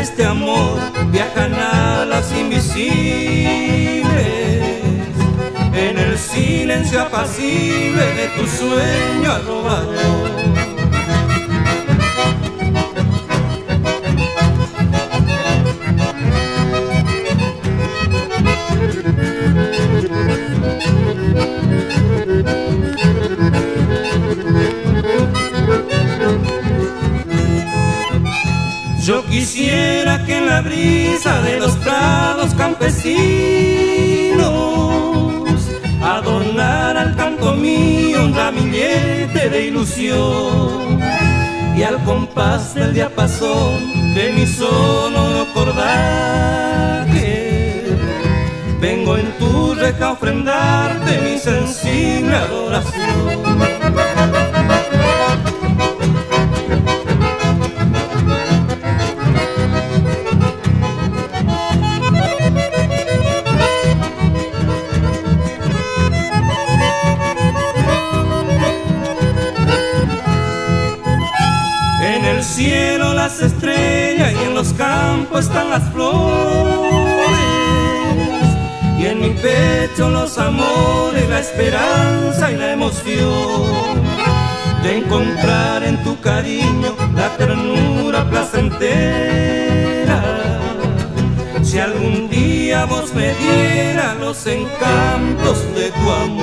este amor viajan a las invisibles en el silencio apacible de tu sueño arrobado. Que en la brisa de los prados campesinos adornara al canto mío un ramillete de ilusión y al compás del diapasón de mi solo cordaje vengo en tu reja a ofrendarte mi sensible adoración. Campos están las flores. Y en mi pecho los amores, la esperanza y la emoción de encontrar en tu cariño la ternura placentera. Si algún día vos me dieras los encantos de tu amor.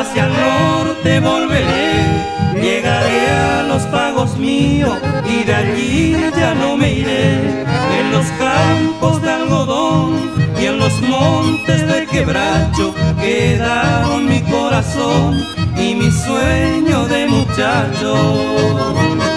hacia el norte volveré, llegaré a los pagos míos y de allí ya no me iré. En los campos de algodón y en los montes de quebracho quedaron mi corazón y mi sueño de muchacho.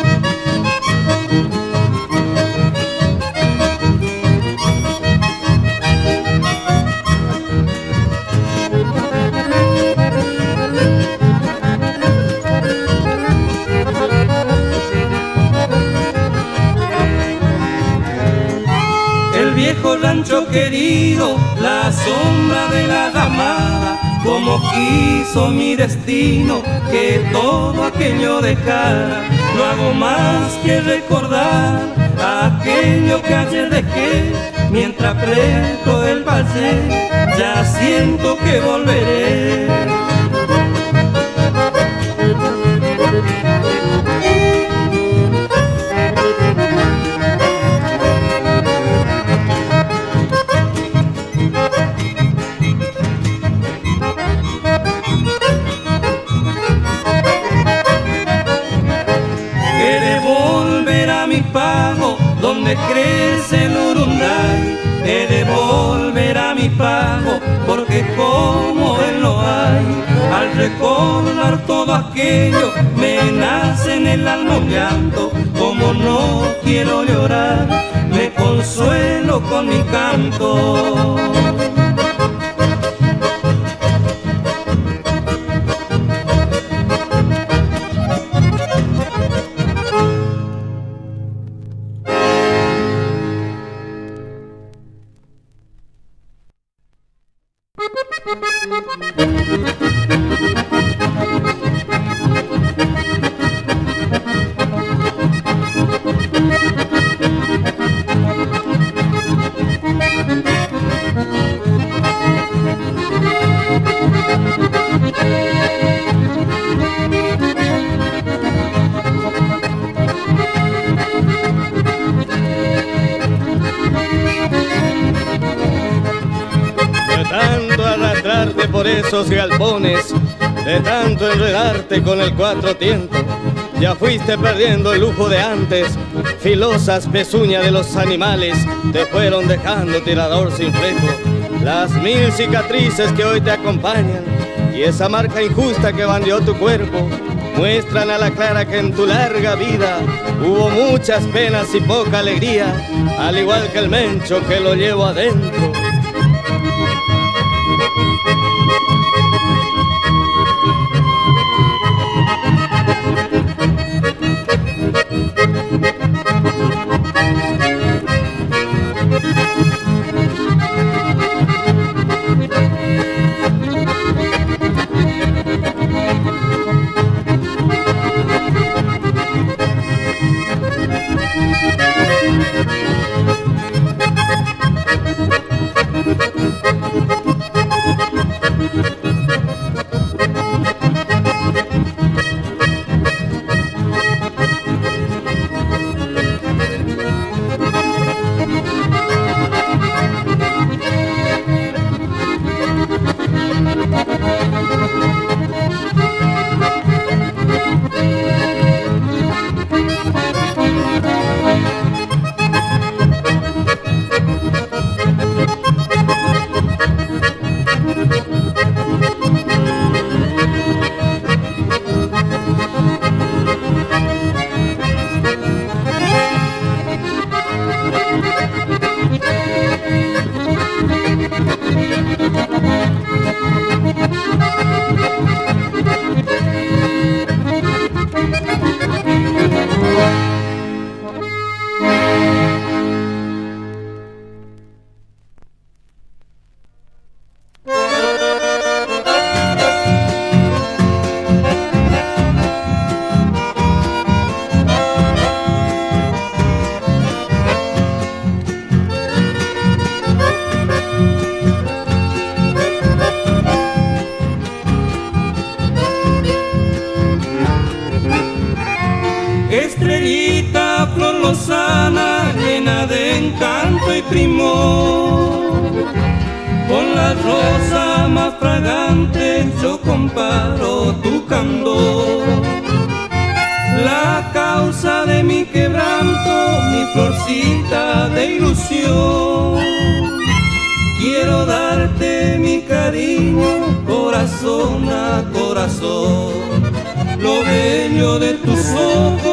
Quiso mi destino que todo aquello dejara. No hago más que recordar aquello que ayer dejé, mientras presto el pase, ya siento que volveré. Recordar todo aquello, me nace en el alma llanto, como no quiero llorar, me consuelo con mi canto. Esos galpones, de tanto enredarte con el cuatro tiempos, ya fuiste perdiendo el lujo de antes, filosas pezuñas de los animales te fueron dejando tirador sin freco, las mil cicatrices que hoy te acompañan y esa marca injusta que bandió tu cuerpo, muestran a la clara que en tu larga vida hubo muchas penas y poca alegría, al igual que el mencho que lo llevo adentro. Música la rosa más fragante yo comparo tu candor. La causa de mi quebranto, mi florcita de ilusión. Quiero darte mi cariño, corazón a corazón, lo bello de tus ojos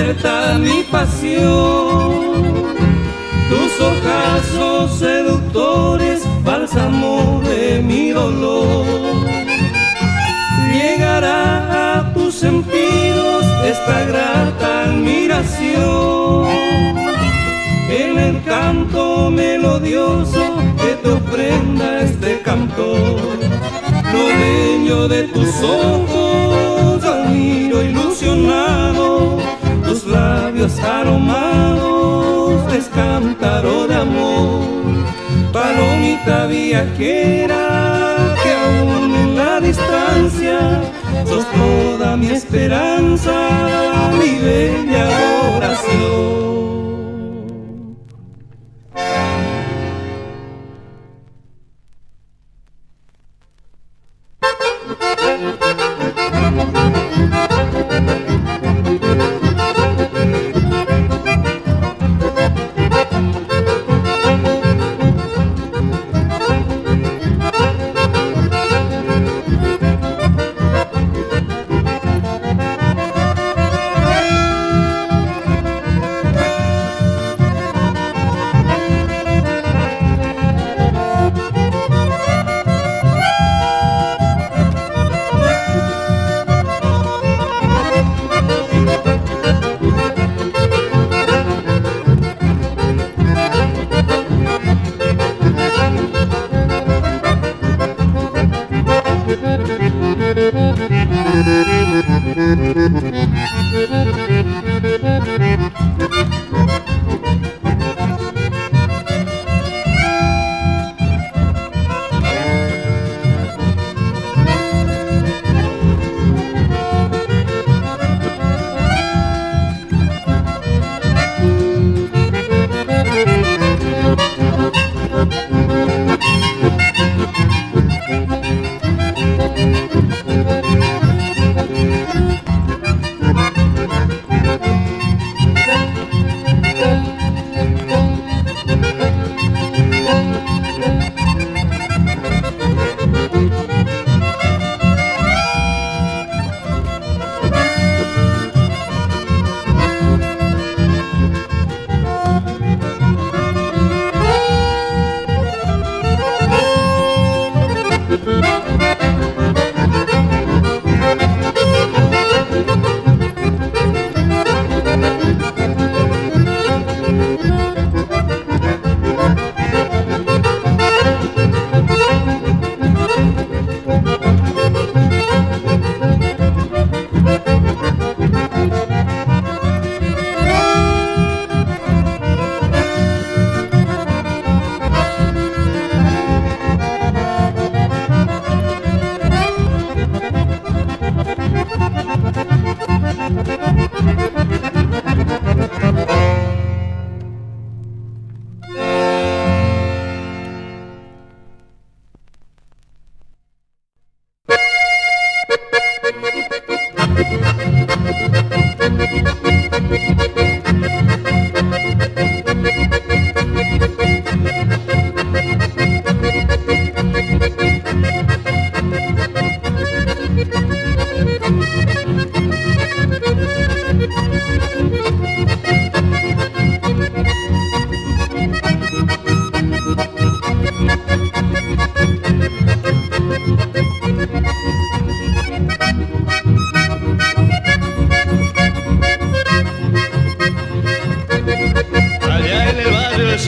despierta mi pasión. Que aún en la distancia sos toda mi esperanza, mi bella.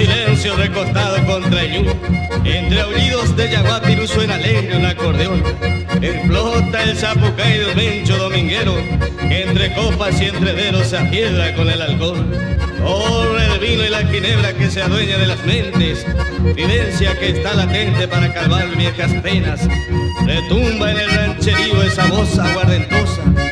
silencio recostado contra el yú. Entre aullidos de yaguatirú suena alegre un acordeón. Explota el zapucay del bencho dominguero, entre copas y entre dedos se apiedra con el alcohol. Corre el vino y la quinebra que se adueña de las mentes, vivencia que está latente para calmar viejas penas. Retumba en el rancherío esa voz aguardentosa